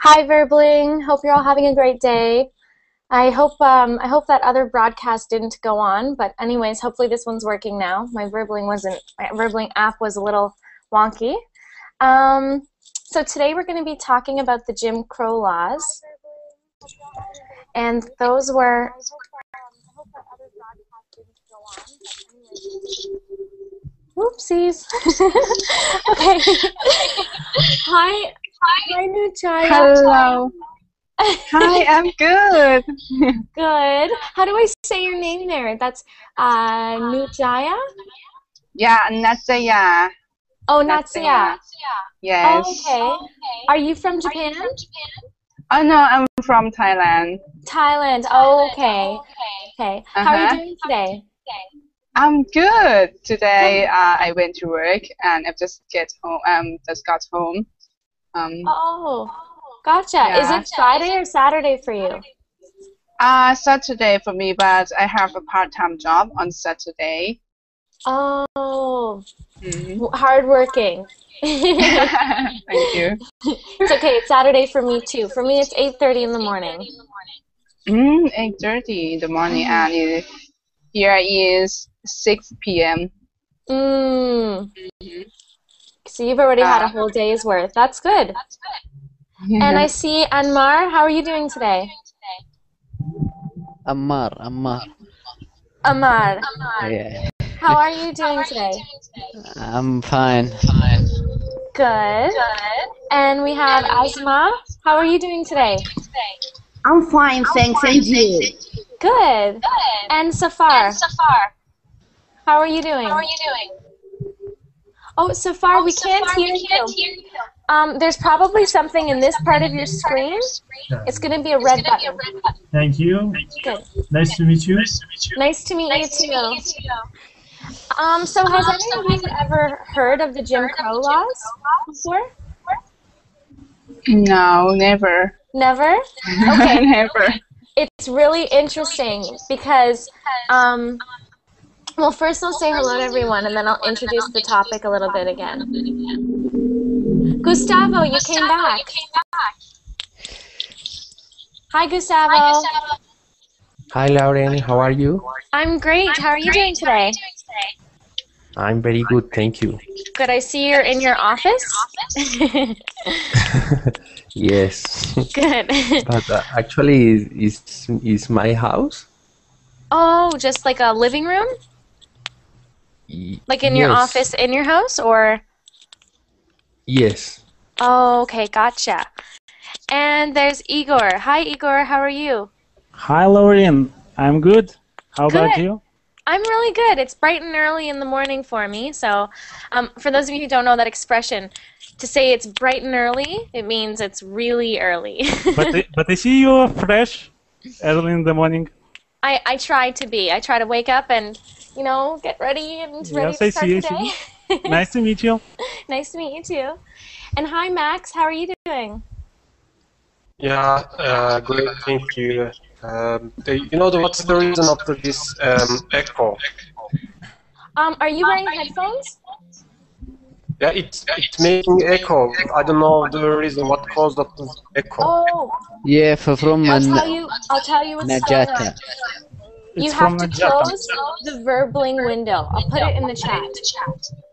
Hi, Verbling. Hope you're all having a great day. I hope um, I hope that other broadcast didn't go on, but anyways, hopefully this one's working now. My Verbling wasn't. My Verbling app was a little wonky. Um, so today we're going to be talking about the Jim Crow laws, and those were. Oopsies. okay. Hi. Hi, Nuchaya. Hello. Hi, I'm good. Good. How do I say your name there? That's uh, Nujaya? Yeah, Natsaya. Oh, Natsuya. Yes. Oh, okay. Are you from Japan? Oh no, I'm from Thailand. Thailand. Oh, okay. Okay. How are Uh-huh. you doing today? I'm good. Today, uh, I went to work and I've just get home. Um, just got home. Um, Oh, gotcha. Is it Friday or Saturday for you? uh, Saturday for me, but I have a part-time job on Saturday. Oh, Mhm. hardworking. Thank you. It's okay. It's Saturday for me too. For me, it's 8:30 in the morning. Mm, 8:30 in the morning, and it, here is 6 p.m. Mm. So you've already had a Uh, whole day's worth. That's good. And I see Anmar. How are you doing today? Ammar, Ammar. Amar, Yeah, how are you doing today? I'm fine. fine Good. And we have Asma. How are you doing today? I'm fine, thanks, and you? Good. Good. And Safar. And Safar. How are you doing? How are you doing? Oh, Safar, we can't hear you. Um, there's probably something in this part of your screen. It's going to be a red button. Thank you. Good. Nice to meet you. Nice to meet you too. too. Um, so has any of you ever heard of the Jim Crow laws before? No, never. Never? Okay. never. It's really interesting because, um, well, first I'll say hello to everyone and then I'll introduce the topic a little bit again. Gustavo, you came back. Hi, Gustavo. Hi, Lauren. How are you? I'm great. How are you doing today? I'm very good, thank you. Could I see you're in your office. Yes, Good. but uh, actually, is is my house? oh, just like a living room? Like in your office in your house or? Yes, Oh, okay, gotcha. And there's Igor. Hi, Igor. How are you? Hi, Lauren. I'm good. How about you? I'm really good. It's bright and early in the morning for me. So, um, for those of you who don't know that expression, to say it's bright and early, it means it's really early. But I, but I see you fresh early in the morning. I, I try to be. I try to wake up and, you know, get ready and ready Yes, to I start see, the I day. see. Nice to meet you. nice to meet you too. And hi, Max. How are you doing? Yeah, uh, great, thank you. Um, you know the, what's the reason of the, this um, echo? Um, are you wearing headphones? Yeah, it's it's making echo. I don't know the reason what caused of this echo. Oh, Yeah, f- from I'll an tell you. I'll tell you what's going Najata. on. You It's have to Najata. close the Verbling window. I'll put it in the chat.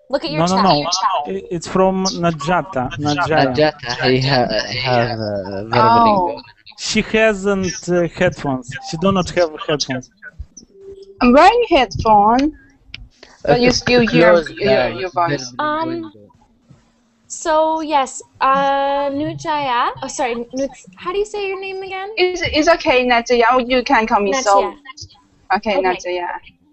Look at your No, no, chat. no. Your chat. I- It's from Najata. Najaya. Najata, he ha- have uh, verbally. Oh, She hasn't uh, headphones. She do not have headphones. I'm wearing headphones, but you still hear your, the your voice. Um. So yes, uh, Nujaya. Oh, sorry. Nuts, how do you say your name again? It's, it's okay, Nadia. You can call me so. Natia. Okay, Okay. Nadia.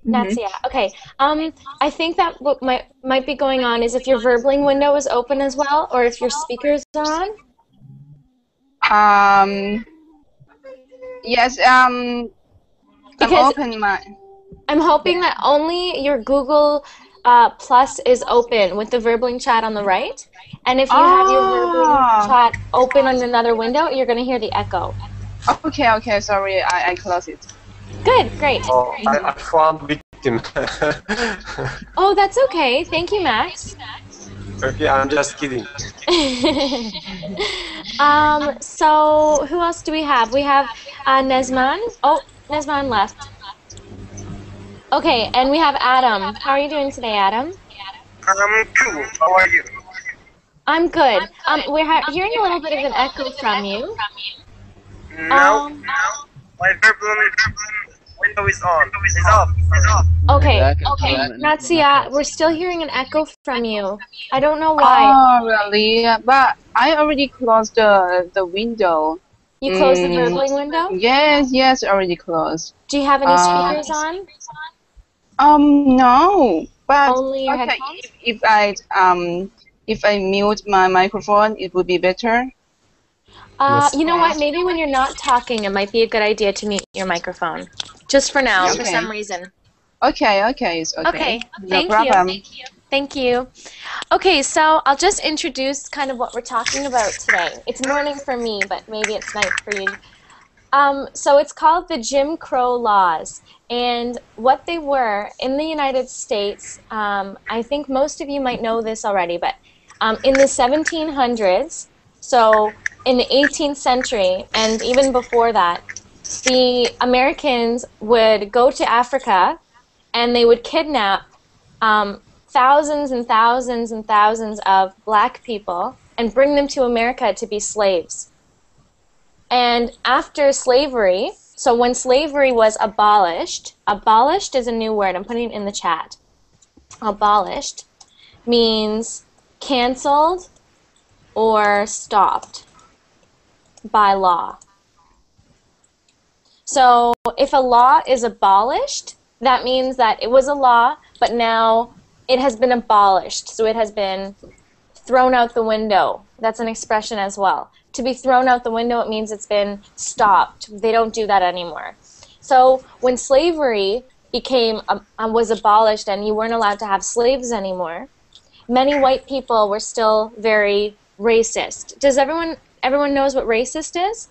Natsia. Okay. Um, I think that what might might be going on is if your Verbling window is open as well, or if your speakers are on. Um. Yes. Um. I'm Because- open my. I'm hoping that only your Google uh, Plus is open with the Verbling chat on the right, and if you have your Verbling Ah. chat open on another window, you're going to hear the echo. Okay. Okay. Sorry. I I close it. Good, great. Oh, I, I found victim. Oh, that's okay. Thank you, Max. Okay, I'm just kidding. um, so who else do we have? We have uh, Nesman. Oh, Nesman left. Okay, and we have Adam. How are you doing today, Adam? I'm cool. How are you? I'm good. Um, we're ha- hearing a little bit of an echo from you. No, Um, my verbal window is on. It's off. It's off. Okay, okay. forth Natsia, we're still hearing an echo from you. I don't know why. Oh, really? But I already closed the the window. You closed the mm. window? Yes, yes, already closed. Do you have any Uh, speakers on? Um, no. But Only your okay, headphones? if, if I um if I mute my microphone, it would be better. Uh, Yes. you know what? Maybe when you're not talking, it might be a good idea to mute your microphone. Just for now, for some reason. Okay, okay, it's okay. Okay, no thank problem. you. Thank you. Okay, so I'll just introduce kind of what we're talking about today. It's morning for me, but maybe it's night for you. Um, so it's called the Jim Crow laws, and what they were in the United States. Um, I think most of you might know this already, but um, in the 1700s, so in the 18th century, and even before that, the Americans would go to Africa and they would kidnap um, thousands and thousands and thousands of black people and bring them to America to be slaves. And after slavery, so when slavery was abolished, abolished is a new word, I'm putting it in the chat. Abolished means canceled or stopped by law. So if a law is abolished, that means that it was a law, but now it has been abolished. So it has been thrown out the window. That's an expression as well. To be thrown out the window, it means it's been stopped. They don't do that anymore. So when slavery became um, um, was abolished and you weren't allowed to have slaves anymore, many white people were still very racist. Does everyone everyone knows what racist is?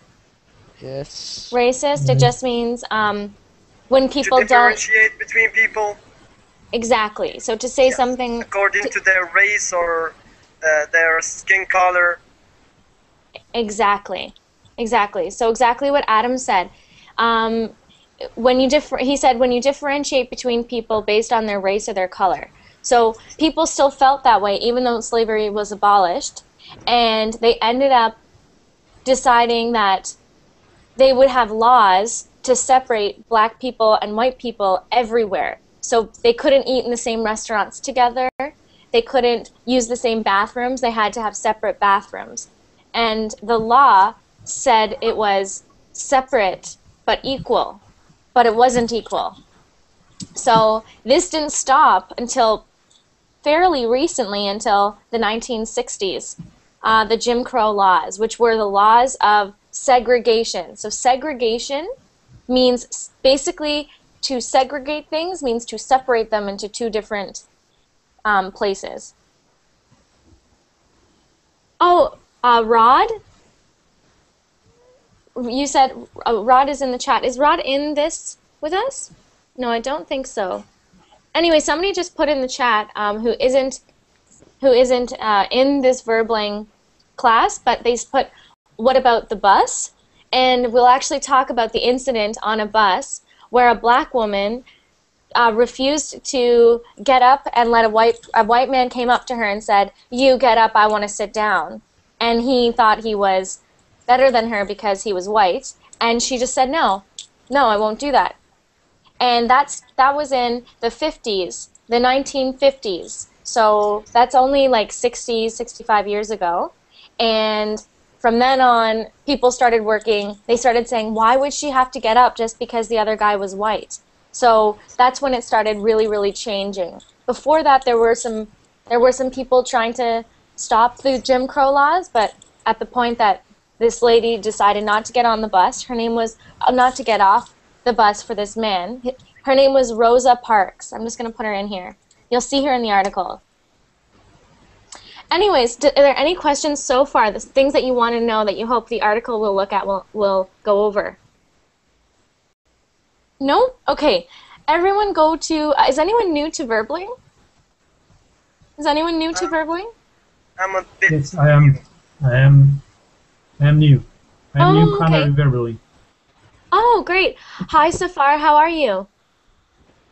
Yes. Racist. It just means um, when To people don't differentiate between people exactly. So to say something according to their race or uh, their skin color. exactly, exactly. So exactly what Adam said. Um, when you differ, he said when you differentiate between people based on their race or their color. So people still felt that way even though slavery was abolished, and they ended up deciding that they would have laws to separate black people and white people everywhere. So they couldn't eat in the same restaurants together. They couldn't use the same bathrooms. They had to have separate bathrooms. And the law said it was separate but equal, but it wasn't equal. So this didn't stop until fairly recently, until the 1960s, uh, the Jim Crow laws, which were the laws of segregation. So segregation means basically to segregate things means to separate them into two different um, places. Oh, uh, Rod? You said uh, Rod is in the chat. Is Rod in this with us? No, I don't think so. Anyway, somebody just put in the chat um, who isn't who isn't uh, in this verbling class, but they put, "What about the bus?" And we'll actually talk about the incident on a bus where a black woman uh, refused to get up and let a white a white man came up to her and said, "You get up. I want to sit down." And he thought he was better than her because he was white, and she just said, "No, no, I won't do that." And that's that was in the 50s, the 1950s. So that's only like 60, 65 years ago. And from then on, people started working. They started saying, why would she have to get up just because the other guy was white? So that's when it started really, really changing. Before that, there were some there were some people trying to stop the Jim Crow laws, but at the point that this lady decided not to get on the bus, her name was uh, not to get off the bus for this man. Her name was Rosa Parks. I'm just going to put her in here. You'll see her in the article. Anyways, d- are there any questions so far? The things that you want to know that you hope the article will look at will will go over. No? Okay. Everyone go to. Uh, is anyone new to Verbling? Is anyone new to Verbling? I'm a bit. Yes, I am. I am. I am new. I am Oh, newcomer okay. in verbally. Oh, great. Hi, Safar. How are you?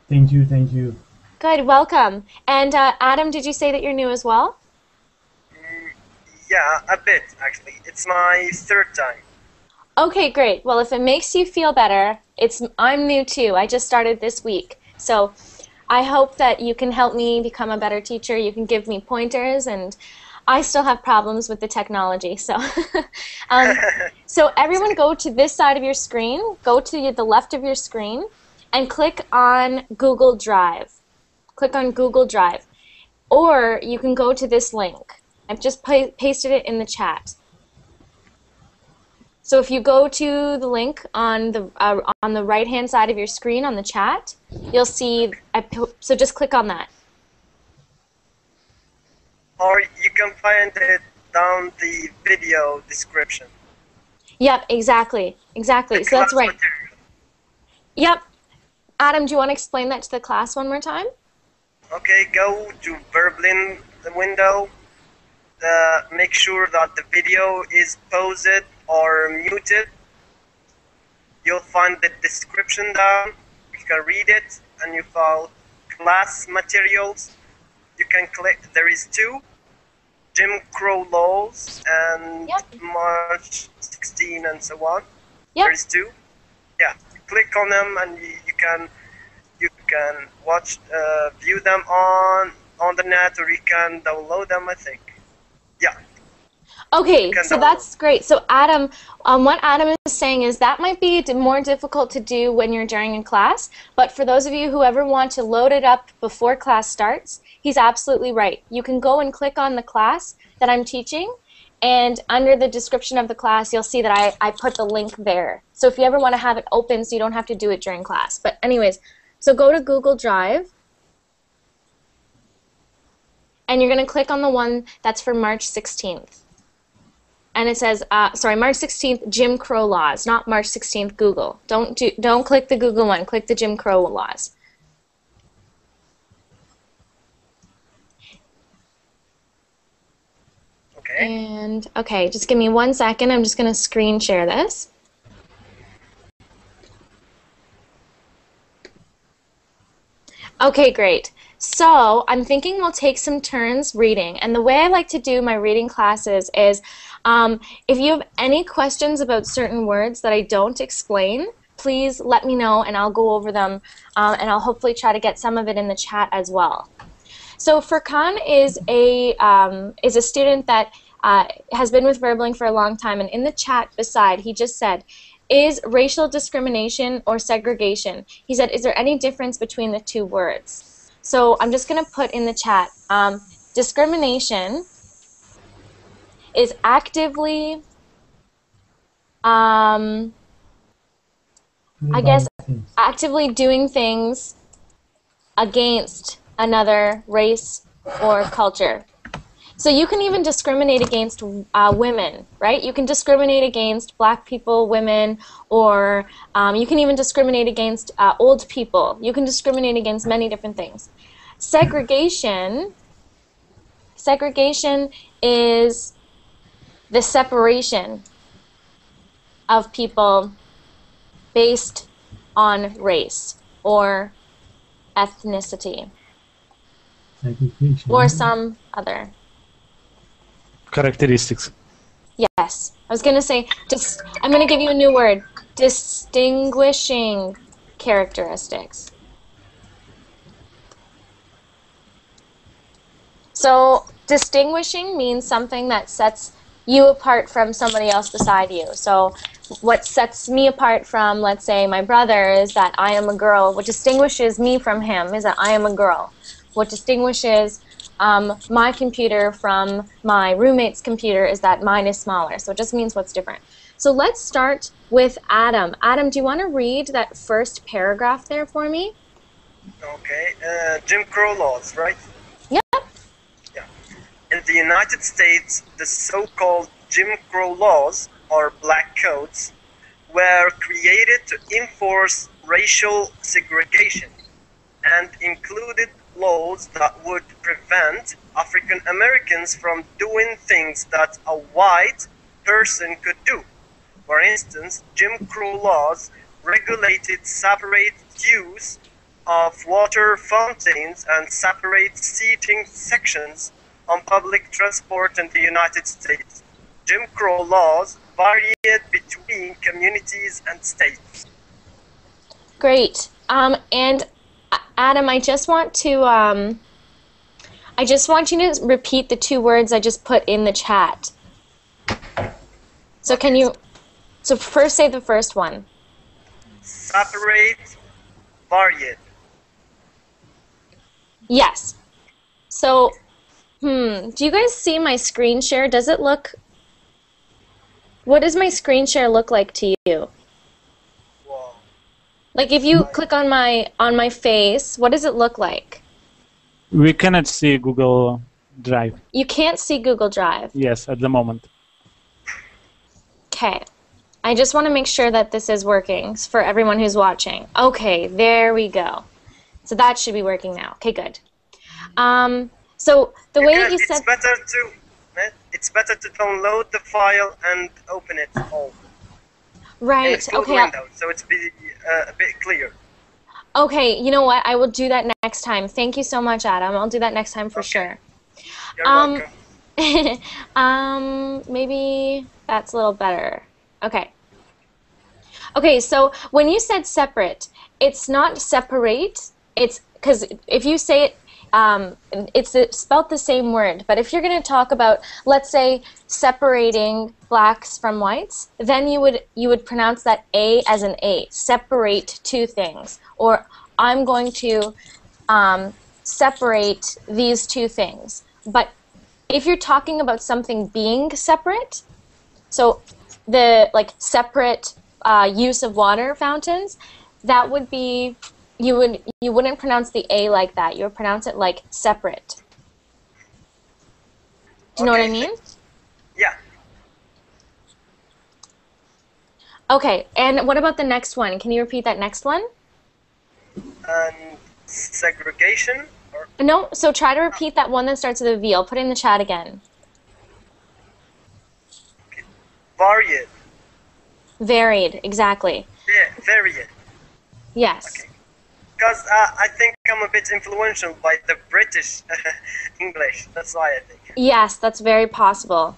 Thank you. Thank you. Good. Welcome. And uh, Adam, did you say that you're new as well? Yeah, a bit actually. It's my third time. Okay, great. Well, if it makes you feel better, it's I'm new too. I just started this week. So, I hope that you can help me become a better teacher. You can give me pointers and I still have problems with the technology. So, um, so everyone go to this side of your screen, go to the left of your screen and click on Google Drive. Click on Google Drive. Or you can go to this link. I've just pa- pasted it in the chat. So if you go to the link on the uh, on the right hand side of your screen on the chat, you'll see. I so just click on that. Or you can find it down the video description. Yep, exactly, exactly. The So that's right. material. Yep. Adam, do you want to explain that to the class one more time? Okay, go to Verbling window. Uh, make sure that the video is paused or muted. You'll find the description down. You can read it, and you found class materials. You can click. There is two. Jim Crow laws and Yep. March 16 and so on. Yep. There's two. Yeah, click on them and you, you can you can watch uh, view them on on the net or you can download them. I think. Yeah. Okay, so that's great. So Adam, um, what Adam is saying is that might be more difficult to do when you're during a class, but for those of you who ever want to load it up before class starts, he's absolutely right. You can go and click on the class that I'm teaching, and under the description of the class, you'll see that I, I put the link there. So if you ever want to have it open so you don't have to do it during class. But anyways, so go to Google Drive, and you're going to click on the one that's for March 16th and it says, uh, sorry, March 16th, Jim Crow laws, not March 16th, Google. Don't do, don't click the Google one. Click the Jim Crow laws. Okay. And okay, just give me one second. I'm just going to screen share this. Okay, great. So I'm thinking we'll take some turns reading. And the way I like to do my reading classes is um, if you have any questions about certain words that I don't explain, please let me know and I'll go over them um, and I'll hopefully try to get some of it in the chat as well. So Furkan is a um, is a student that uh, has been with Verbling for a long time, and in the chat beside, he just said, "Is racial discrimination or segregation?" He said, "Is there any difference between the two words?" So I'm just going to put in the chat, um, discrimination is actively, um, I guess actively doing things against another race or culture. So you can even discriminate against uh, women, right? You can discriminate against black people, women, or um, you can even discriminate against uh, old people. You can discriminate against many different things. Segregation, segregation is the separation of people based on race or ethnicity Segregation. or some other. Characteristics. Yes. I was going to say, dis- I'm going to give you a new word distinguishing characteristics. So, distinguishing means something that sets you apart from somebody else beside you. So, what sets me apart from, let's say, my brother is that I am a girl. What distinguishes me from him is that I am a girl. What distinguishes um, my computer from my roommate's computer is that mine is smaller. So it just means what's different. So let's start with Adam. Adam, do you want to read that first paragraph there for me? Okay. Uh, Jim Crow laws, right? Yep. Yeah. In the United States, the so-called Jim Crow laws, or black codes, were created to enforce racial segregation and included laws that would prevent African Americans from doing things that a white person could do. For instance, Jim Crow laws regulated separate use of water fountains and separate seating sections on public transport in the United States. Jim Crow laws varied between communities and states. Great. Um, and Adam, I just want to um, I just want you to repeat the two words I just put in the chat. So can you? So first, say the first one. Separate, varied. Yes. So, hmm. Do you guys see my screen share? Does it look? What does my screen share look like to you? Whoa. Like if you click on my on my face, what does it look like? We cannot see Google Drive. You can't see Google Drive. Yes, at the moment. Okay. I just want to make sure that this is working for everyone who's watching. Okay, there we go. So that should be working now. Okay, good. Um, so the way that you it's said, better to eh, it's better to download the file and open it all right? Okay, window, so it's be uh, a bit clear. okay. You know what? I will do that next time. Thank you so much, Adam. I'll do that next time for sure. You're Um, welcome. um, maybe that's a little better. Okay. Okay, so when you said separate, it's not separate. It's because if you say it, um, it's spelt the same word. But if you're going to talk about, let's say, separating blacks from whites, then you would you would pronounce that a as an a. Separate two things, or I'm going to um, separate these two things. But if you're talking about something being separate, so the like separate uh, use of water fountains, that would be you would you wouldn't pronounce the a like that. You would pronounce it like separate. Do you know what I mean? Yeah. Okay, and what about the next one? Can you repeat that next one? And segregation or No, so try to repeat that one that starts with a V. I'll put it in the chat again. varied. Varied, exactly. Yeah, varied. Yes. Because uh, I think I'm a bit influential by the British English. That's why I think. Yes, that's very possible.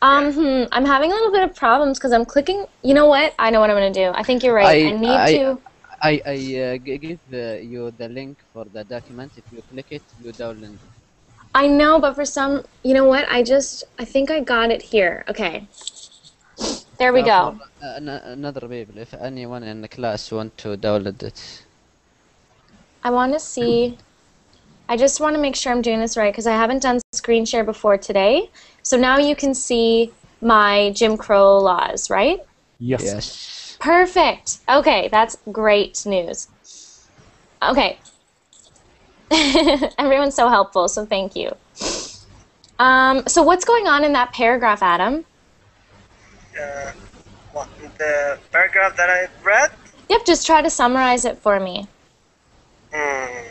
Um, hmm, I'm having a little bit of problems because I'm clicking. You know what? I know what I'm gonna do. I think you're right. I, I- need I- to. I, I uh, give uh, you the link for the document. If you click it, you download. it. I know, but for some, you know what? I just, I think I got it here. Okay. There we Uh, go. for, uh, another people, if anyone in the class want to download it. I want to see. I just want to make sure I'm doing this right because I haven't done screen share before today. So now you can see my Jim Crow laws, right? Yes. Yes. Perfect. Okay, that's great news. Okay. Everyone's so helpful, so thank you. Um, so what's going on in that paragraph, Adam? Uh, what, the paragraph that I read. Yep, just try to summarize it for me. Hmm.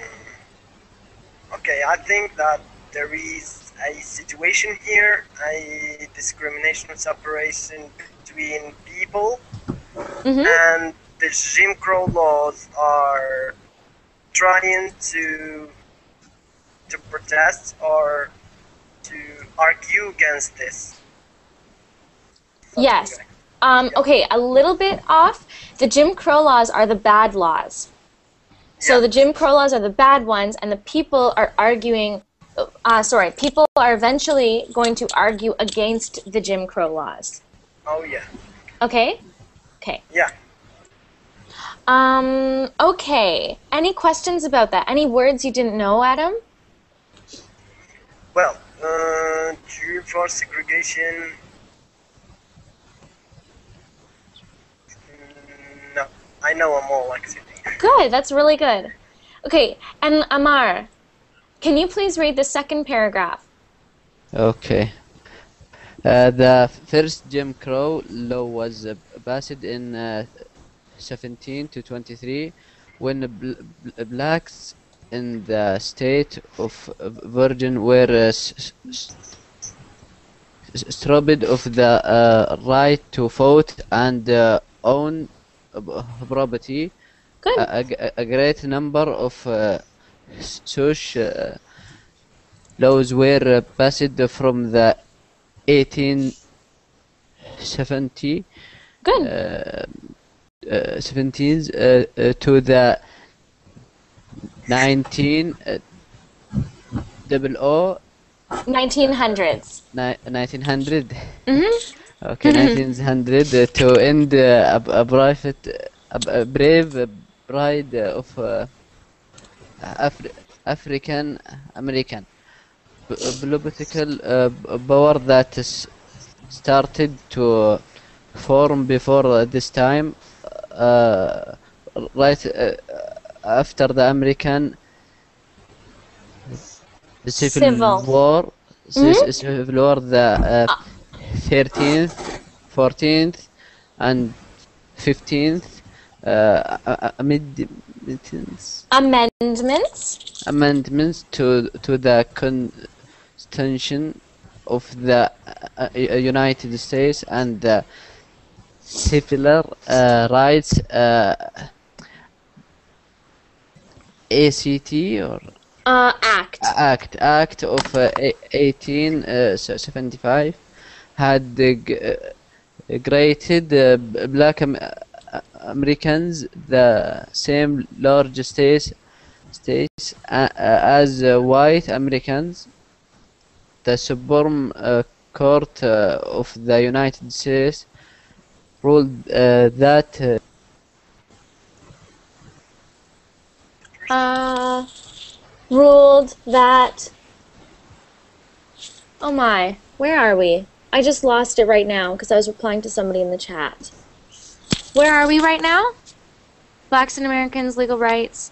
Okay, I think that there is a situation here, a discrimination separation between people, hmm and the Jim Crow laws are trying to to protest or to argue against this. Something Yes. like- Um, okay, a little bit off. The Jim Crow laws are the bad laws. So Yeah. the Jim Crow laws are the bad ones, and the people are arguing. Uh, sorry, people are eventually going to argue against the Jim Crow laws. Oh yeah. Okay. Okay. Yeah. Um. Okay. Any questions about that? Any words you didn't know, Adam? Well, uh, for segregation. Mm, No, I know them all actually. Good. That's really good. Okay. And Amar, can you please read the second paragraph? Okay. Uh, the first Jim Crow law was uh, passed in uh, 17 to 23 when bl- bl- blacks in the state of Virgin were uh, stripped of the uh, right to vote and uh, own property. A, a- a great number of uh, such uh, laws were uh, passed from the 1870 Good. uh, uh, 17s uh, uh, to the 19 uh, double O 1900s. ni- 1900 Mhm. okay 1900 uh, to end uh, a, a private a, a brave uh, of uh, Afri- African American uh, political uh, power that is started to form before uh, this time uh, right uh, after the American Civil, Civil. War ci- Mhm. Civil War the uh, 13th 14th and 15th uh, a- a- amendments Amendments. amendments to to the Constitution of the uh, uh, United States and the Civil uh, Rights uh, ACT or Uh, act. Act Act of uh, e- 1875 had uh, uh, uh, black Am- uh, Americans the same large states states uh, uh, as white Americans. The Supreme uh, Court uh, of the United States ruled that Uh, ruled that. Oh my, where are we? I just lost it right now because I was replying to somebody in the chat. Where are we right now? Blacks and Americans, legal rights.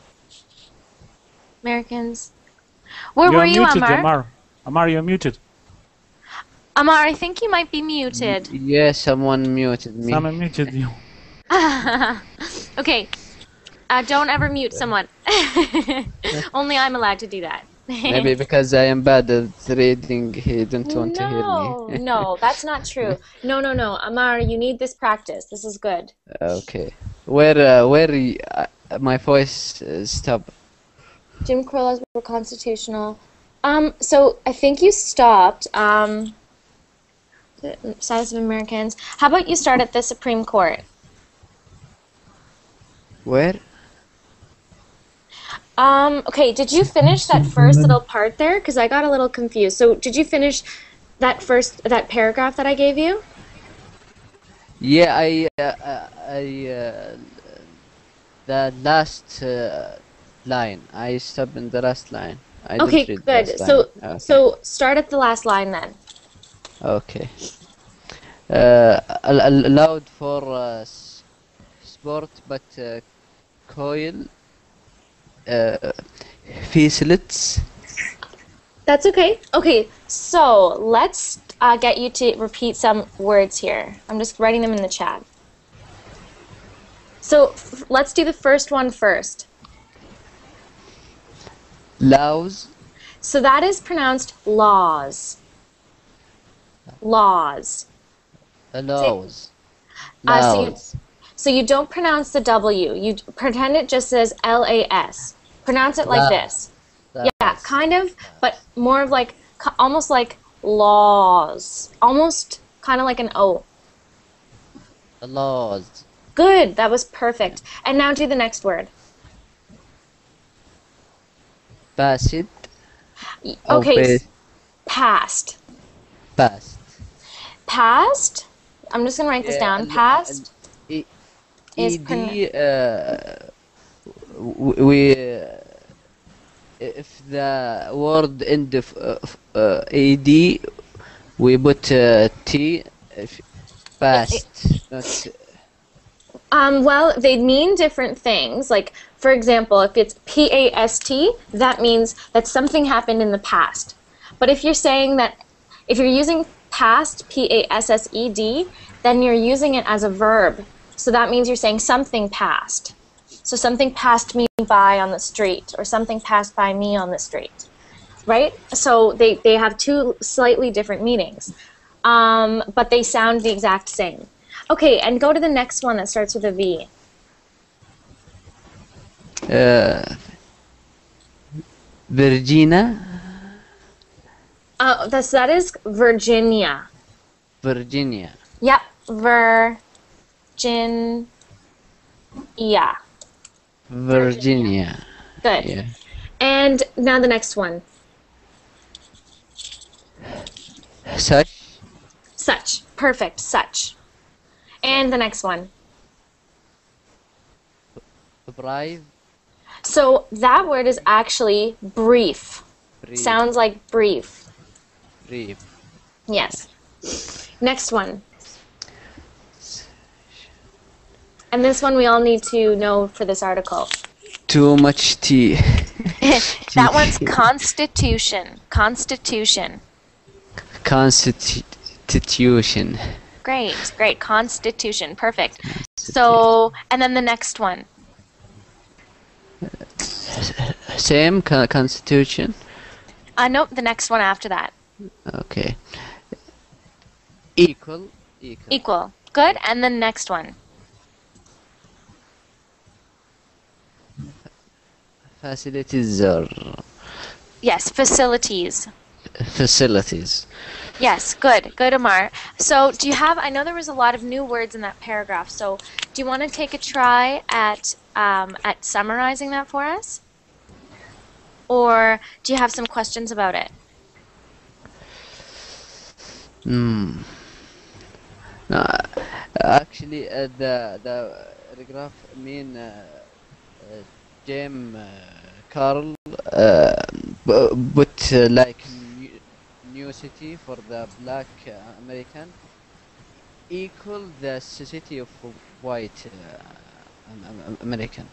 Americans. Where You're were you, muted, Amar? Amar. Amar, you're muted. Amar, I think you might be muted. yeah someone muted me. Someone muted you. okay. Uh, don't ever mute someone. Only I'm allowed to do that. Maybe because I am bad at reading, he didn't want to hear me. no, that's not true. No, no, no, Amar, you need this practice. This is good. okay. Where, uh, where uh, my voice uh, stop? Jim Crow laws were constitutional. Um, so I think you stopped. Um, status of Americans. How about you start at the Supreme Court? Where? Um, okay, did you finish that first little part there? Because I got a little confused. So did you finish that first that paragraph that I gave you? Yeah, I, uh, uh, I, uh, the last uh, line. I stopped in the last line. I Okay, good. last So. Okay. so start at the last line then. Okay. Uh, al- al- allowed for uh, sport, but uh, coil, uh, facelets. That's okay. Okay, so let's uh, get you to repeat some words here. I'm just writing them in the chat. So f- let's do the first one first. Laws, So that is pronounced laws. Laws. allows. Uh, so you- Laws. So you don't pronounce the W. You pretend it just says L A S. Pronounce it like this. Yeah, kind of, but more of like, almost like laws. Almost kind of like an O. Laws. Good, that was perfect. And now do the next word. Oh, Okay, pa- s- past. Past. I'm just gonna write this down. Past. ED, uh, we, uh, if the word end of uh, f- uh, AD, we put uh, T, if past, not, Um, well, they mean different things. Like, for example, if it's P A S T, that means that something happened in the past. But if you're saying that, if you're using past, P A S S E D, then you're using it as a verb. So that means you're saying something passed. So something passed me by on the street, or something passed by me on the street, right? So they, they have two slightly different meanings, um, but they sound the exact same. Okay, and go to the next one that starts with a V. Uh, Virginia, Uh, that's, that is Virginia. Virginia. Yep, Virgin. Yeah, Virginia. good. Yeah. And now the next one. Such. Such. Perfect. Such. And the next one. Brave. So that word is actually brief. Brief. Sounds like brief. Brief. Yes. Next one. And this one we all need to know for this article. Too much tea. that one's constitution. Constitution. Constitution. Great, great. Constitution. Perfect. So, and then the next one. Same constitution. Uh, nope, the next one after that. Okay. Equal. Equal. Equal. Good. And the next one. Facilities or Yes, facilities. facilities. Yes, good. Good, Amar. So, do you have, I know there was a lot of new words in that paragraph, so do you want to take a try at, um, at summarizing that for us? Or do you have some questions about it? Hmm. No, actually, uh, the the paragraph mean uh, uh, James uh, Carl uh, put uh, like new, city for the black uh, American equal the city of white uh, Am- Am- American.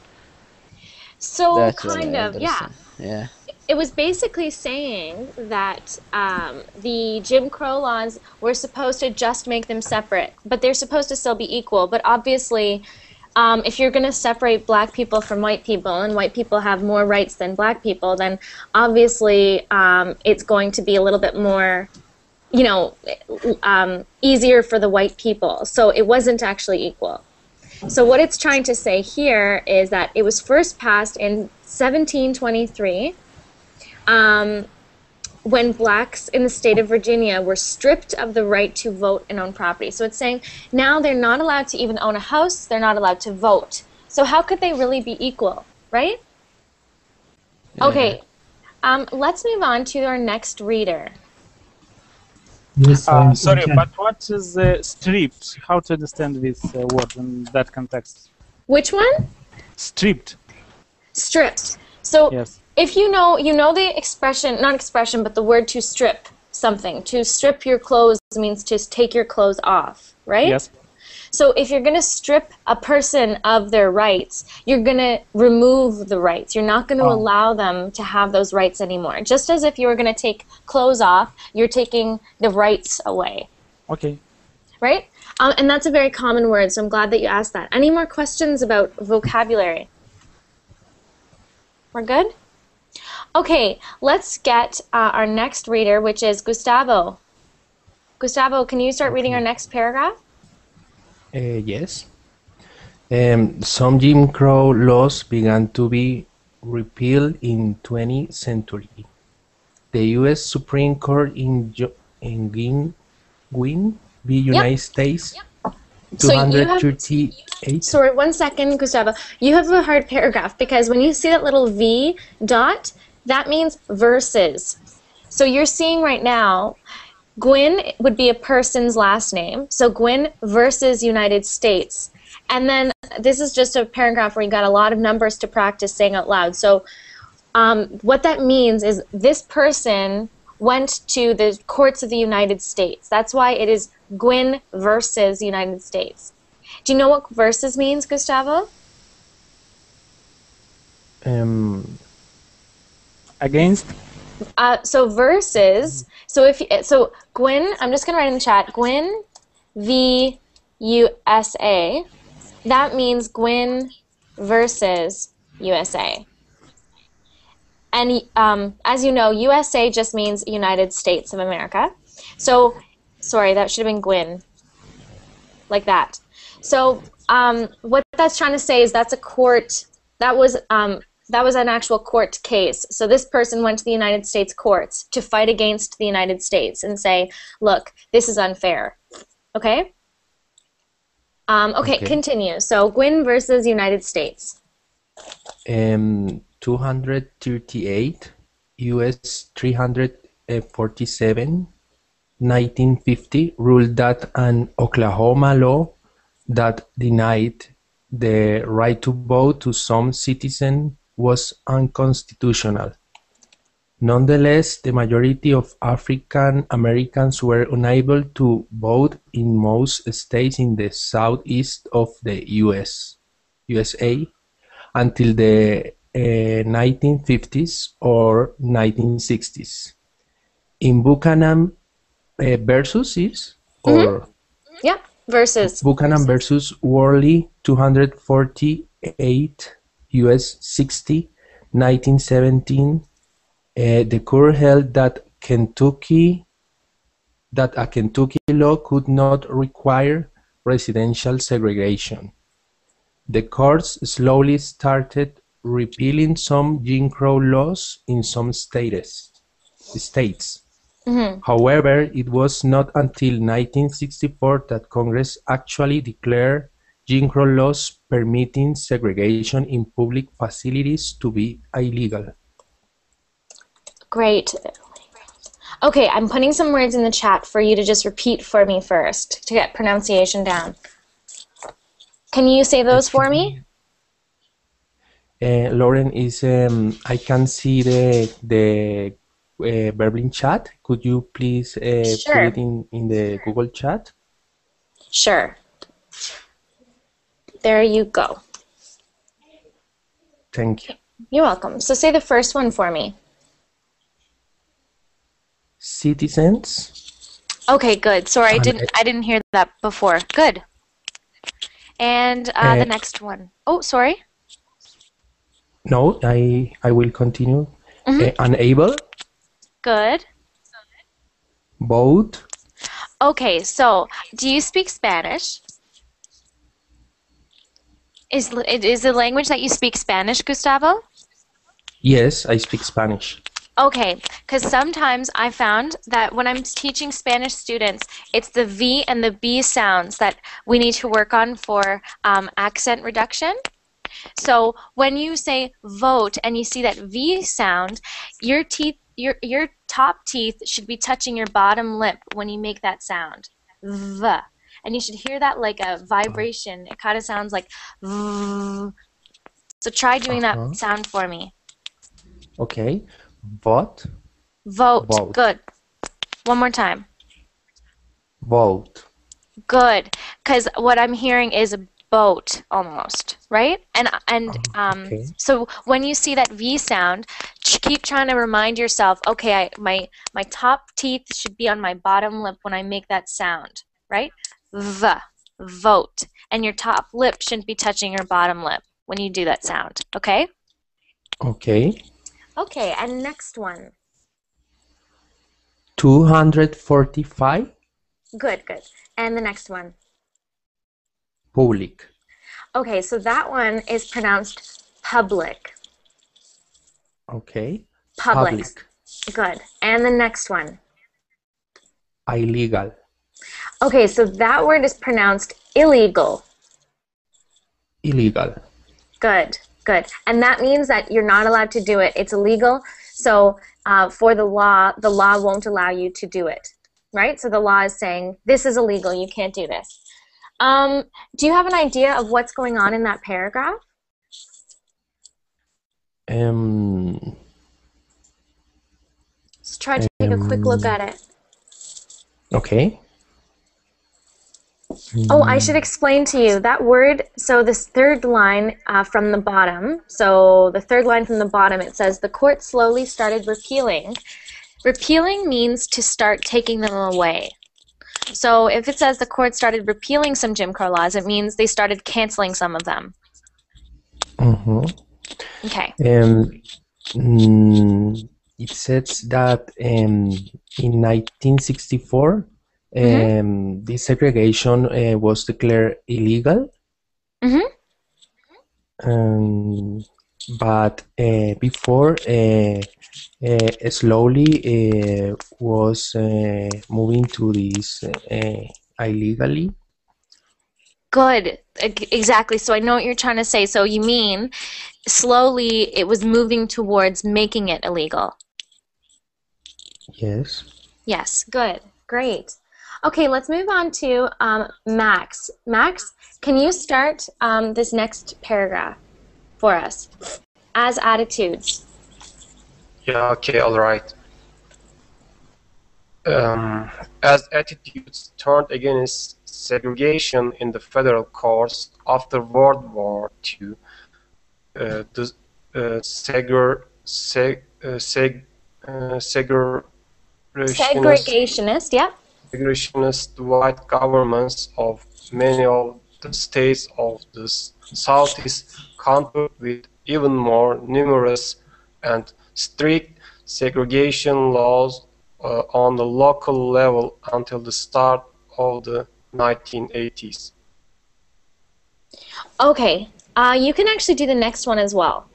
So, That's kind of, yeah. Yeah. It was basically saying that um, the Jim Crow laws were supposed to just make them separate, but they're supposed to still be equal. But obviously, um, if you're going to separate black people from white people, and white people have more rights than black people, then obviously um, it's going to be a little bit more, you know, um, easier for the white people. So it wasn't actually equal. So what it's trying to say here is that it was first passed in 1723 um, when blacks in the state of Virginia were stripped of the right to vote and own property. So it's saying now they're not allowed to even own a house, they're not allowed to vote. So how could they really be equal, right? Okay, um, let's move on to our next reader. Yes, Uh, I'm- sorry, okay. but what is uh, stripped? How to understand this uh, word in that context? Which one? Stripped. Stripped. So Yes. If you know you know the expression not expression but the word to strip something. To strip your clothes means to take your clothes off right? Yes. so if you're going to strip a person of their rights you're going to remove the rights. You're not going to Oh. allow them to have those rights anymore. Just as if you were going to take clothes off you're taking the rights away. Okay. right? Um, and that's a very common word so i'm glad that you asked that. Any more questions about vocabulary? We're good Okay, let's get uh, our next reader, which is Gustavo. Gustavo, can you start reading our next paragraph? Uh, yes. Um, some Jim Crow laws began to be repealed in 20th century. The U.S. Supreme Court in, jo in Guinn, the United yep. States yep. 238. So sorry, one second, Gustavo. You have a hard paragraph because when you see that little V dot, that means versus. So you're seeing right now, Guinn would be a person's last name. So Guinn versus United States. And then this is just a paragraph where you got a lot of numbers to practice saying out loud. So um, what that means is this person went to the courts of the United States. That's why it is Guinn versus United States. Do you know what versus means, Gustavo? Um, Against. Uh, so versus. So if so, Guinn. I'm just gonna write in the chat. Guinn v USA that means Gwyn versus USA. And um, as you know, USA just means United States of America. So, sorry, that should have been Guinn. Like that. So, um, what that's trying to say is that's a court, that was, um, that was an actual court case. So this person went to the United States courts to fight against the United States and say, look, this is unfair. Okay? Um, okay, Okay. continue. So Guinn versus United States. Um, 238 US 347 1950 ruled that an Oklahoma law that denied the right to vote to some citizen was unconstitutional. Nonetheless, the majority of African Americans were unable to vote in most states in the southeast of the US, USA until the uh, 1950s or 1960s. In Buchanan uh, versus is or Yeah, versus. Buchanan versus Warley 248 US 60 1917 uh, the court held that Kentucky that a Kentucky law could not require residential segregation. The courts slowly started repealing some Jim Crow laws in some states. states. Mhm. However, it was not until 1964 that Congress actually declared Jim Crow laws permitting segregation in public facilities to be illegal. Great. Okay, I'm putting some words in the chat for you to just repeat for me first to get pronunciation down. Can you say those for me? Uh, Lauren is um, I can see the the uh, Verbling chat. Could you please uh, Sure. put it in, in the Google chat? Sure. There you go. Thank you. You're welcome. So say the first one for me. Citizens, Okay, good. Sorry, I didn't I didn't hear that before. Good. And uh, the next one. Oh, sorry. No, I I will continue. Mhm. Uh, unable, Good. Both. Okay, so do you speak Spanish? Is it is the language that you speak Spanish, Gustavo? yes, I speak Spanish. Okay, because sometimes I found that when I'm teaching Spanish students, it's the V and the B sounds that we need to work on for um, accent reduction. So when you say vote and you see that V sound, your teeth, your your top teeth should be touching your bottom lip when you make that sound. V. And you should hear that like a vibration. It kind of sounds like V. So try doing Uh-huh. that sound for me. Okay, vote, Vote. Vote. Good. One more time. vote. Good. Because what I'm hearing is a boat almost, right? And and um, okay. so when you see that V sound, keep trying to remind yourself, okay, I, my my top teeth should be on my bottom lip when I make that sound, right? V. Vote. And your top lip shouldn't be touching your bottom lip when you do that sound, okay? Okay, Okay, and next one. 245, Good, good. And the next one. Public. Okay, so that one is pronounced public. Okay, Public. Good. And the next one. illegal. Okay, so that word is pronounced illegal. Illegal. Good, good. And that means that you're not allowed to do it. It's illegal. So uh, for the law, the law won't allow you to do it, right? So the law is saying this is illegal. You can't do this. Um, do you have an idea of what's going on in that paragraph? Um, Let's try to take a quick look at it. okay. Oh, I should explain to you that word. So this third line uh, from the bottom. So the third line from the bottom, it says the court slowly started repealing. Repealing means to start taking them away. So if it says the court started repealing some Jim Crow laws, it means they started canceling some of them. Mhm. Okay. Um, mm, it says that um, in 1964, Mhm. um, this segregation uh, was declared illegal. Mhm. Um, but uh, before, uh, uh, slowly uh, was uh, moving to this uh, illegally. Good. Exactly. So I know what you're trying to say. So you mean slowly it was moving towards making it illegal. Yes. Yes. Good. Great. Okay, let's move on to um, Max. Max, can you start um, this next paragraph for us? As attitudes. Yeah, okay, all right. Um, as attitudes turned against segregation in the federal courts after World War II, uh, the uh, segre, seg, uh, seg, uh, segregationist, Segregationist, yeah. segregationist white governments of many of states of the Southeast countered with even more numerous and strict segregation laws uh, on the local level until the start of the 1980s. Okay, uh, you can actually do the next one as well.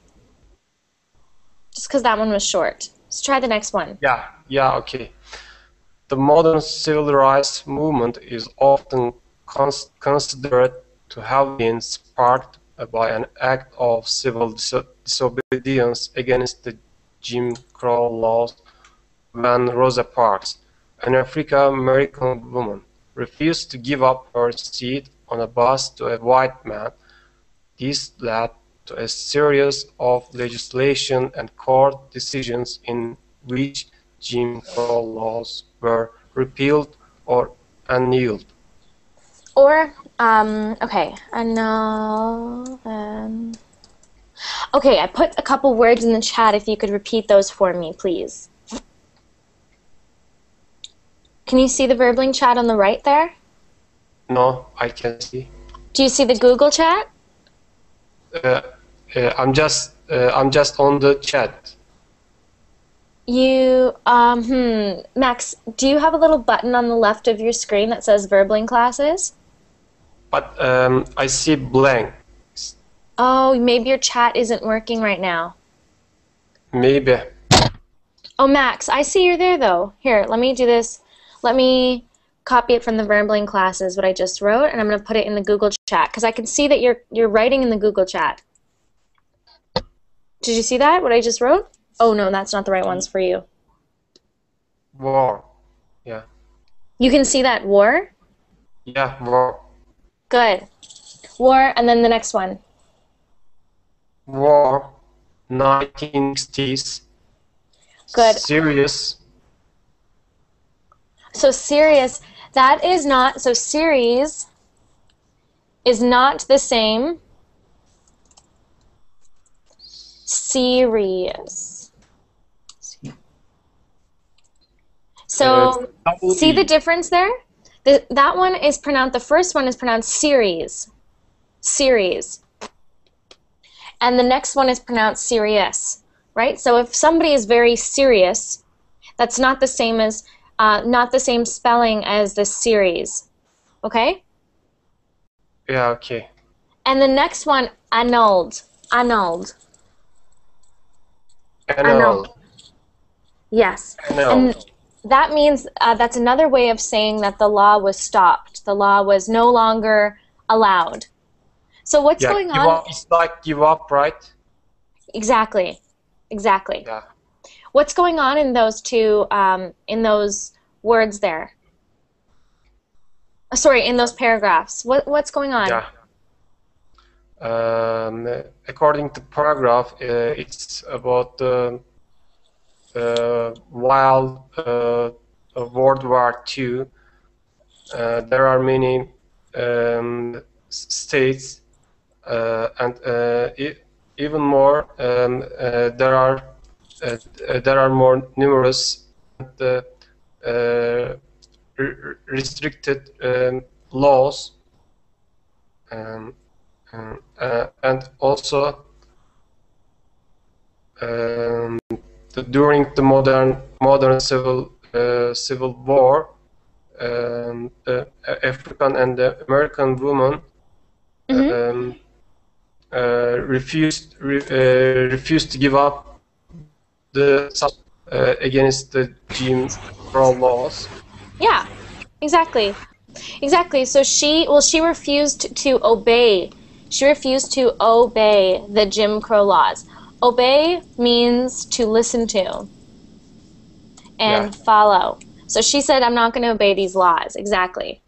Just because that one was short. Let's try the next one. Yeah, yeah, okay. The modern civil rights movement is often cons- considered to have been sparked by an act of civil diso- disobedience against the Jim Crow laws when Rosa Parks, an African American woman, refused to give up her seat on a bus to a white man. This led to a series of legislation and court decisions in which Jim Crow laws were repealed or annulled. Or, um, okay, annul, then. Okay, I put a couple words in the chat if you could repeat those for me, please. Can you see the Verbling chat on the right there? No, I can't see. Do you see the Google chat? Uh, uh, I'm just uh, I'm just on the chat. You, um, hmm, Max, do you have a little button on the left of your screen that says Verbling classes? But um, I see blank. Oh, maybe your chat isn't working right now. Maybe. Oh, Max, I see you're there though. Here, let me do this. Let me copy it from the Verbling classes what I just wrote, and I'm going to put it in the Google chat because I can see that you're you're writing in the Google chat. Did you see that? What I just wrote? Oh no, that's not the right ones for you. War. Yeah. You can see that war. Yeah, war. Good. War, and then the next one. War. 1960s. Good. Serious. So serious. That is not so series is not the same. Serious. So see the difference there? The, that one is pronounced the first one is pronounced series. Series. And the next one is pronounced serious, right? So if somebody is very serious, that's not the same as uh, not the same spelling as the series. Okay? Yeah, okay. And the next one, annulled. Annulled. Annulled. Yes. Annulled. That means uh, that's another way of saying that the law was stopped. The law was no longer allowed. So what's yeah, going on? Up, it's like give up, right? Exactly. Exactly. Yeah. What's going on in those two, um, in those words there? Uh, Sorry, in those paragraphs. What what's going on? Yeah. Um, according to paragraph, uh, it's about uh, uh, while uh, uh, World War II, uh, there are many um, states, uh, and uh, e- even more, um, uh, there are uh, uh, there are more numerous uh, uh, re- restricted um, laws. Um, um, uh, and also the, during the modern modern civil uh, civil war um, the African and the American women um, uh, refused re, uh, refused to give up the uh, against the Jim Crow laws. Yeah, exactly. Exactly. So she, well, she refused to obey. She refused to obey the Jim Crow laws. Obey means to listen to and Yeah. follow. So she said, I'm not going to obey these laws. Exactly.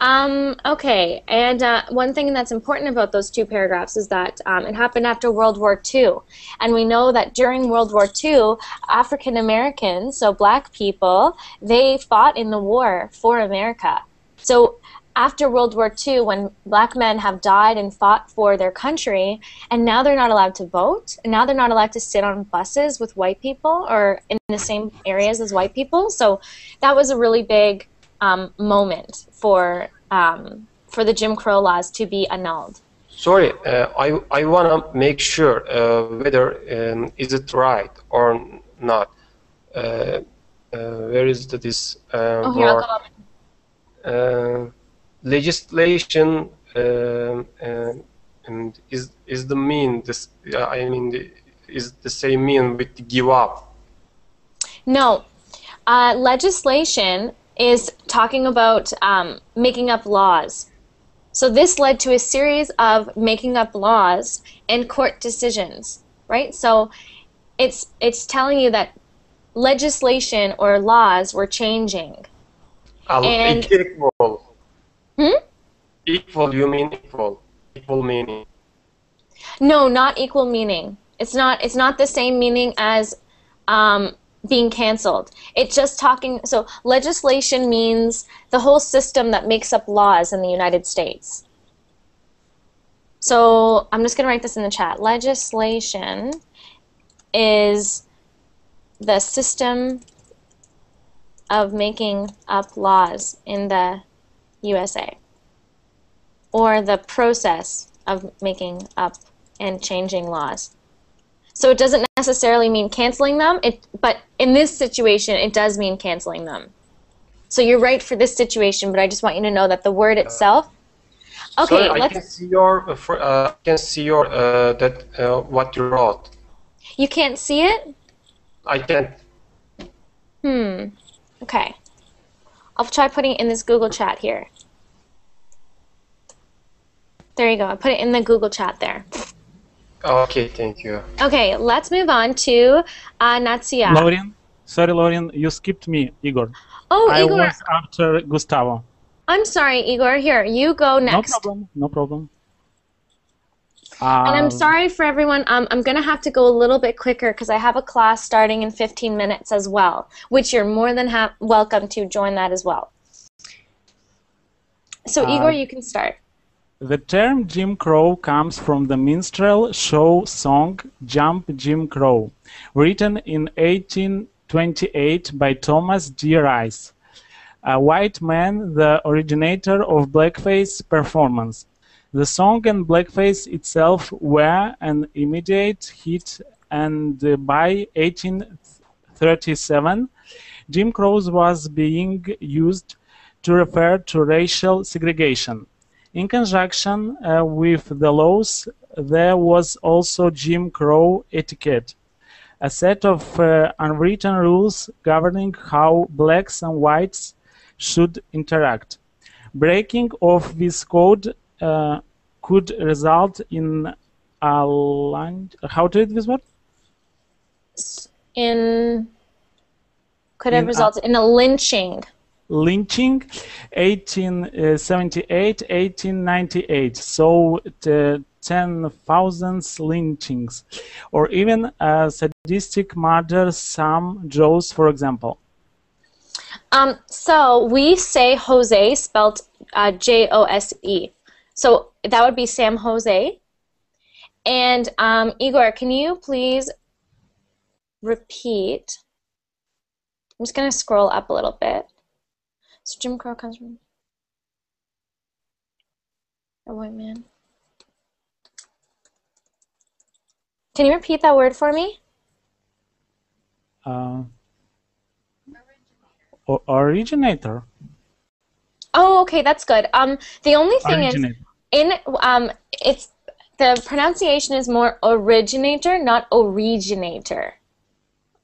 Um, okay, and uh, one thing that's important about those two paragraphs is that um, it happened after World War II. And we know that during World War II, African Americans, so black people, they fought in the war for America. So after World War II, when black men have died and fought for their country, and now they're not allowed to vote, and now they're not allowed to sit on buses with white people or in the same areas as white people. So that was a really big um, moment for um, for the Jim Crow laws to be annulled. Sorry, uh, I I wanna make sure uh, whether um, is it right or not. Uh, uh, where is the, this uh, Oh, here, I'll go. Uh, legislation um, uh, and is is the mean this uh, I mean the, is the same mean with give up. No, uh, legislation is talking about um, making up laws. So this led to a series of making up laws and court decisions, right? So it's it's telling you that legislation or laws were changing. Al- And-. Hmm? Equal, you mean equal. Equal meaning. No, not equal meaning. It's not. It's not the same meaning as um, being canceled. It's just talking. So legislation means the whole system that makes up laws in the United States. So I'm just gonna write this in the chat. Legislation is the system of making up laws in the USA, or the process of making up and changing laws. So it doesn't necessarily mean canceling them, it, but in this situation, it does mean canceling them. So you're right for this situation, but I just want you to know that the word itself. Okay, Sorry, I can see your uh, uh, I can see your uh, that uh, what you wrote. You can't see it. I can. Hmm. Okay. I'll try putting it in this Google chat here. There you go. I put it in the Google chat there. Okay, thank you. Okay, let's move on to uh, Natsia. Lauren, sorry, Lauren, you skipped me, Igor. Oh, I Igor. was after Gustavo. I'm sorry, Igor. Here, you go next. No problem. No problem. And I'm Um, sorry for everyone. Um, I'm going to have to go a little bit quicker because I have a class starting in 15 minutes as well, which you're more than ha- welcome to join that as well. So, Uh, Igor, you can start. The term Jim Crow comes from the minstrel show song Jump Jim Crow, written in 1828 by Thomas D. Rice, a white man, the originator of blackface performance. The song and blackface itself were an immediate hit, and by 1837, Jim Crow was being used to refer to racial segregation. In conjunction uh, with the laws, there was also Jim Crow etiquette, a set of uh, unwritten rules governing how blacks and whites should interact. Breaking of this code uh, could result in a how to read this word? In could have resulted in a lynching. Lynching 1878 1898 so the 10,000 lynchings or even a sadistic murder some Joes for example Um, so we say Jose spelled uh, J O S E. So that would be San Jose. And um, Igor, can you please repeat? I'm just going to scroll up a little bit. So Jim Crow comes from a white man. Can you repeat that word for me? Uh, o- originator. Oh, okay, that's good. Um, the only thing Originator. is, in um, it's the pronunciation is more originator, not originator.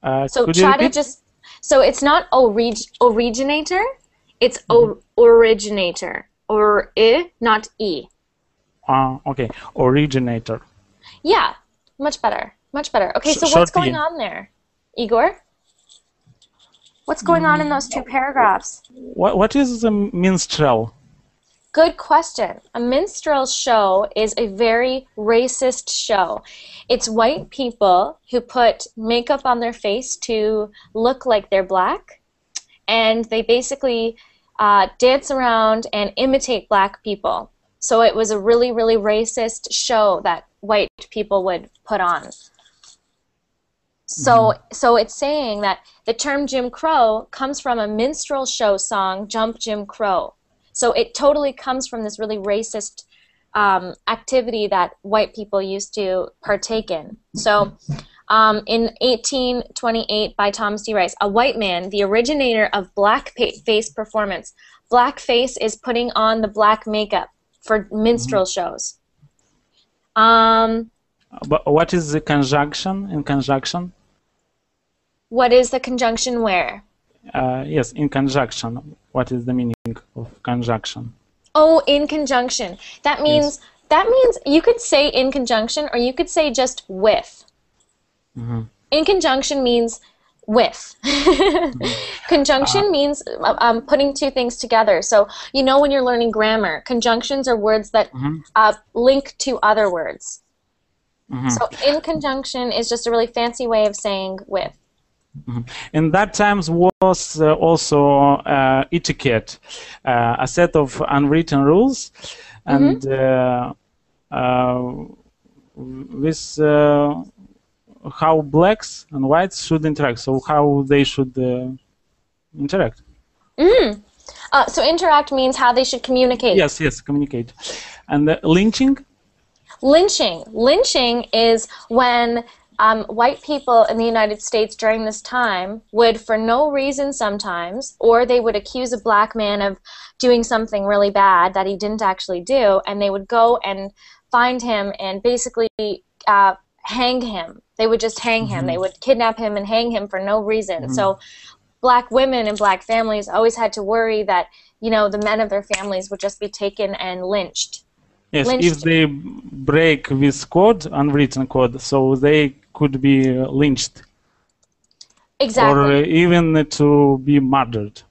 Uh, So try to just so it's not orig originator, it's o- originator or i, not e. Uh, okay, originator. Yeah, much better, much better. Okay, Sh- so what's going on there, Igor? What's going on in those two paragraphs? What what is a minstrel? Good question. A minstrel show is a very racist show. It's white people who put makeup on their face to look like they're black, and they basically uh, dance around and imitate black people. So it was a really, really racist show that white people would put on. So, so it's saying that the term Jim Crow comes from a minstrel show song, Jump Jim Crow. So it totally comes from this really racist um, activity that white people used to partake in. So um, in 1828 by Thomas D. Rice, a white man, the originator of blackface performance. Blackface is putting on the black makeup for minstrel shows. Um, But what is the conjunction in conjunction? what is the conjunction where? Uh, yes, in conjunction. What is the meaning of conjunction? Oh, in conjunction. That means that means you could say in conjunction or you could say just with. Mhm. In conjunction means with. Conjunction means uh, um, putting two things together. So you know when you're learning grammar, conjunctions are words that Mhm. uh, link to other words. Mhm. So in conjunction is just a really fancy way of saying with. In that times was uh, also uh, etiquette, uh, a set of unwritten rules, and uh, uh, with uh, how blacks and whites should interact. So how they should uh, interact. Mm. Uh, so interact means how they should communicate. Yes, yes, communicate. And uh, lynching. Lynching. Lynching is when um, white people in the United States during this time would, for no reason sometimes, or they would accuse a black man of doing something really bad that he didn't actually do, and they would go and find him and basically uh, hang him. They would just hang him. They would kidnap him and hang him for no reason. So black women and black families always had to worry that, you know, the men of their families would just be taken and lynched. Yes, Lynched. if they break this code, unwritten code, so they could be uh, lynched Exactly. or even to be murdered.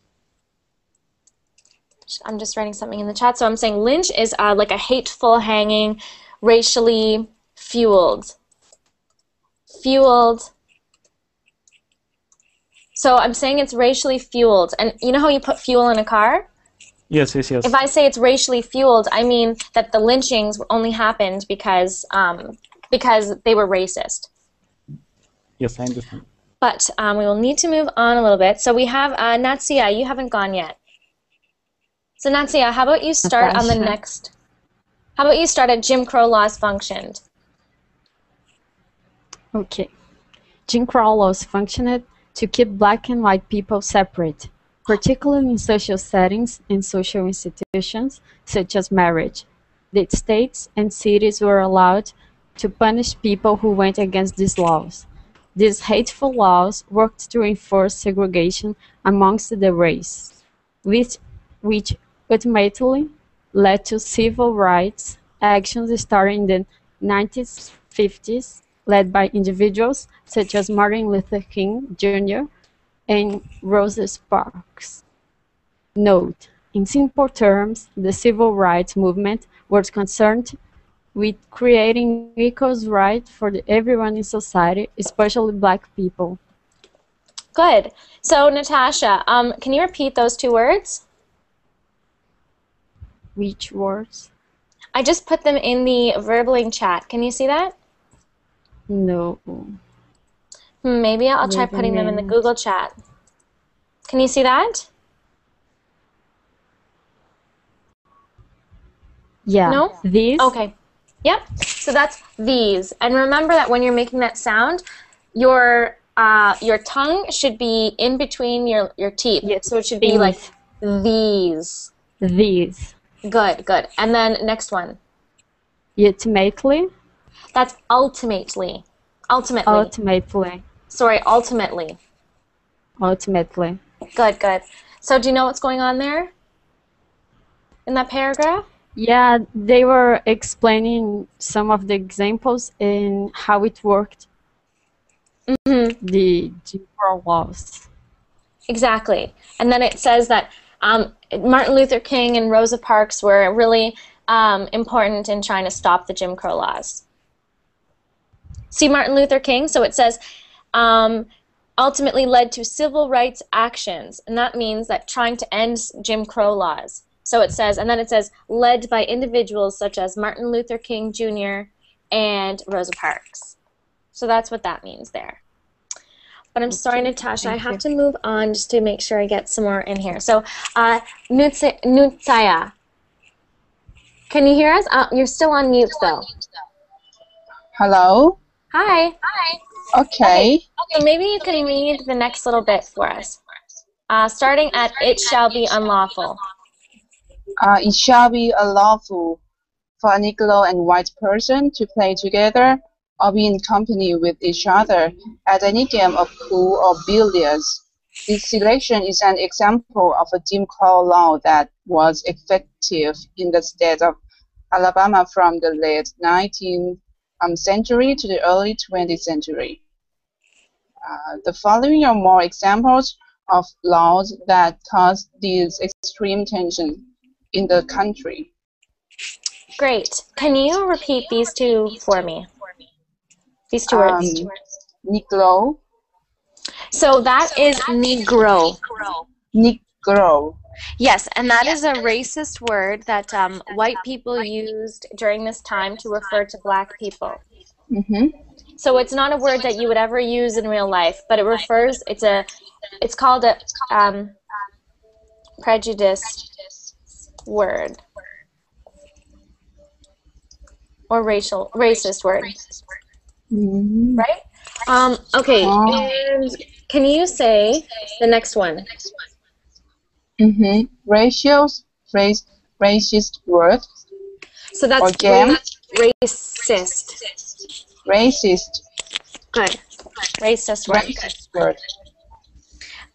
I'm just writing something in the chat. So I'm saying lynch is uh, like a hateful hanging, racially fueled. Fueled. So I'm saying it's racially fueled. And you know how you put fuel in a car? Yes, yes, yes. If I say it's racially fueled, I mean that the lynchings only happened because um, because they were racist. Yes, I understand. But um, we will need to move on a little bit. So we have uh, Natsia. You haven't gone yet. So Natsia, how about you start on the next? How about you start at Jim Crow laws functioned? Okay. Jim Crow laws functioned to keep black and white people separate, particularly in social settings and social institutions such as marriage. The states and cities were allowed to punish people who went against these laws. These hateful laws worked to enforce segregation amongst the race, which, which ultimately led to civil rights actions starting in the 1950s, led by individuals such as Martin Luther King Jr. and Rosa Parks. Note, in simple terms, the civil rights movement was concerned with creating equal rights for everyone in society, especially black people. Good. So Natasha, um, can you repeat those two words? Which words? I just put them in the Verbling chat. Can you see that? No. Maybe I'll try putting them in the Google chat. Can you see that? Yeah. No? These? Okay. Yep. So that's these. And remember that when you're making that sound, your uh, your tongue should be in between your, your teeth. Yes. So it should be like these. These. Good, good. And then next one. Ultimately. That's ultimately. Ultimately. Ultimately. Sorry, ultimately. Ultimately. Good, good. So do you know what's going on there? In that paragraph? Yeah, they were explaining some of the examples and how it worked. Mm-hmm. The Jim Crow laws. Exactly. And then it says that um, Martin Luther King and Rosa Parks were really um, important in trying to stop the Jim Crow laws. See Martin Luther King? So it says um, ultimately led to civil rights actions, and that means that trying to end Jim Crow laws. So it says, and then it says led by individuals such as Martin Luther King Jr. and Rosa Parks. So that's what that means there. But I'm sorry, Natasha, I have you. to move on just to make sure I get some more in here. So, uh, Nutsaya. Can you hear us? Uh, you're still on mute, though. Hello. Hi. Hi. Okay. So maybe you can read the next little bit for us. Uh, starting at it shall be unlawful. Uh, it shall be unlawful for a Negro and white person to play together or be in company with each other at any game of pool or billiards. This selection is an example of a Jim Crow law that was effective in the state of Alabama from the late 19th um, century to the early 20th century. Uh, the following are more examples of laws that caused these extreme tensions in the country. Great. Can you repeat these two for me? These two Um, words. Negro, So that is Negro. Negro. Yes, and that is a racist word that um, white people used during this time to refer to black people. Mm-hmm. So it's not a word that you would ever use in real life, but it refers. It's a. It's called a um, prejudice word or racial racist word, Mm-hmm. right? Um, okay, and can you say the next one? Mm-hmm. Ratios, race, racist word, So that's ra- racist. racist, Good. Racist word. Racist word.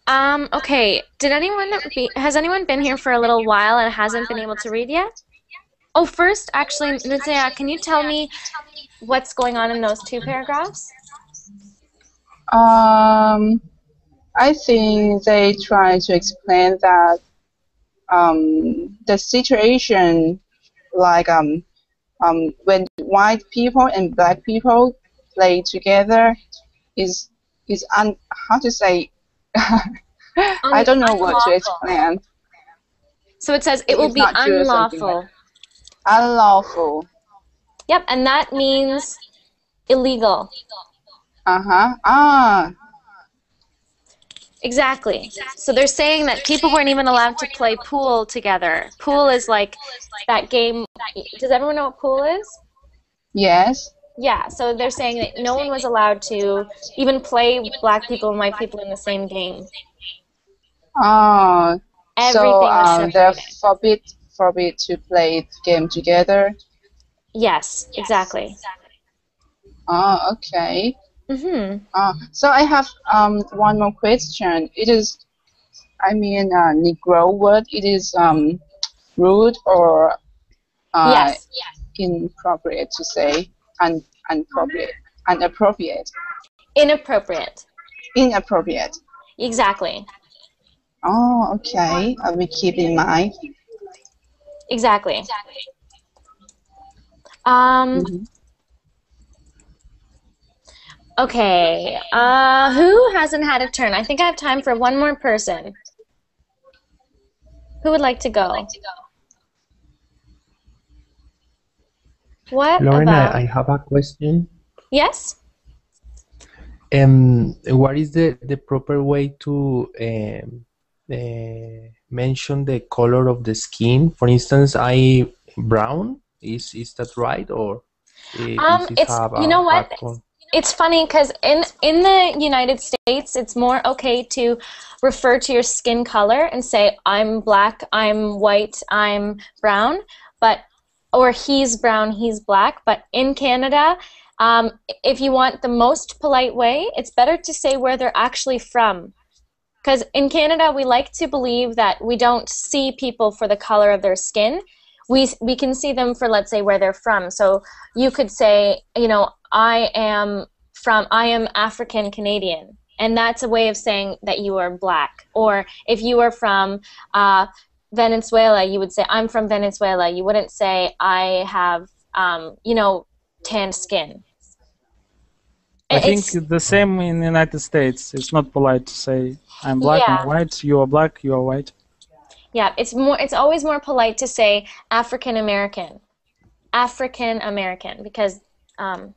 Um, okay. Did anyone be, has anyone been here for a little while and hasn't been able to read yet? Oh, first, actually, Nutzea, can you tell me what's going on in those two paragraphs? Um, I think they try to explain that um, the situation, like um, um, when white people and black people play together, is is un how to say. I don't know what to explain. So it says it will It's be not true or something like unlawful. Unlawful. Yep, and that means illegal. Uh huh. Ah. Exactly. So they're saying that people weren't even allowed to play pool together. Pool is like that game. Does everyone know what pool is? Yes. Yeah, so they're saying that no one was allowed to even play black people and white people in the same game. Oh. Everything so um, they're forbid forbid to play the game together. Yes, exactly. Oh, okay. Mhm. Uh, so I have um one more question. It is, I mean, uh, Negro word. It is um rude or uh, Yes. inappropriate to say un inappropriate inappropriate Inappropriate. inappropriate. Exactly. Oh, okay. I will keep in mind. Exactly. Exactly. Um Mhm. Okay. Uh who hasn't had a turn? I think I have time for one more person. Who would like to go? What Lauren, about I, have a question. Yes? Um, what is the, the proper way to um, uh, mention the color of the skin? For instance, I brown. Is is that right or uh, Um, it's you know what? It's funny because in in the United States, it's more okay to refer to your skin color and say I'm black, I'm white, I'm brown, but or he's brown, he's black. But in Canada, um, if you want the most polite way, it's better to say where they're actually from. Because in Canada, we like to believe that we don't see people for the color of their skin. We, we can see them for, let's say, where they're from. So you could say, you know, I am from, I am African Canadian. And that's a way of saying that you are black. Or if you are from uh, Venezuela, you would say, I'm from Venezuela. You wouldn't say, I have, um, you know, tanned skin. I It's- think the same in the United States. It's not polite to say I'm black, Yeah. I'm white, you are black, you are white. Yeah, it's more. It's always more polite to say African American, African American, because um,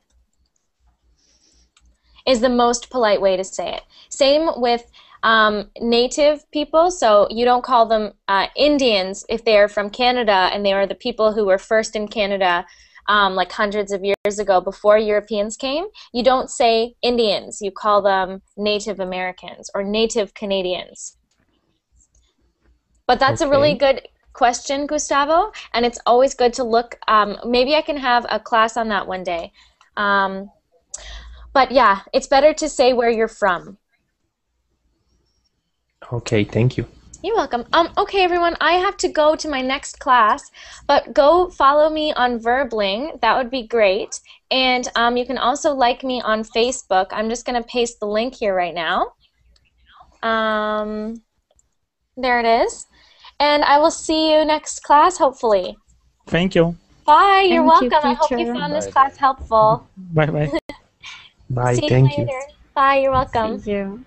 is the most polite way to say it. Same with um, Native people. So you don't call them uh, Indians if they are from Canada and they are the people who were first in Canada. Um, like hundreds of years ago, before Europeans came, you don't say Indians. You call them Native Americans or Native Canadians. But that's a really good question, Gustavo, and it's always good to look. Um, maybe I can have a class on that one day. Um, but yeah, it's better to say where you're from. Okay, thank you. You're welcome. Um, okay, everyone, I have to go to my next class, but go follow me on Verbling. That would be great. And um, you can also like me on Facebook. I'm just going to paste the link here right now. Um, there it is. And I will see you next class, hopefully. Thank you. Bye. You're Thank you, welcome. I hope you teacher. found this class helpful. Bye bye. Bye, see you thank later. you. Bye. You're welcome. Thank you.